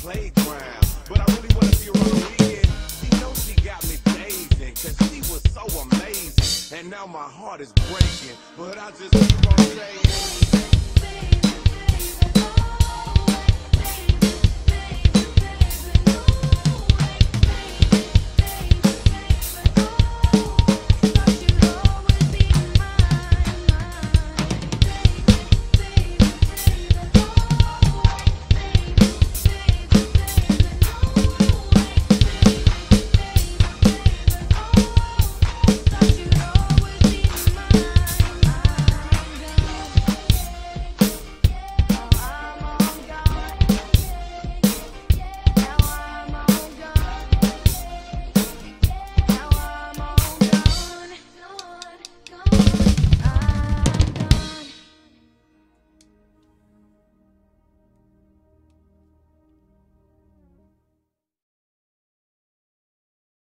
playground. But I really wanna see her on the weekend. She knows she got me dazing, cause she was so amazing. And now my heart is breaking, but I just keep on.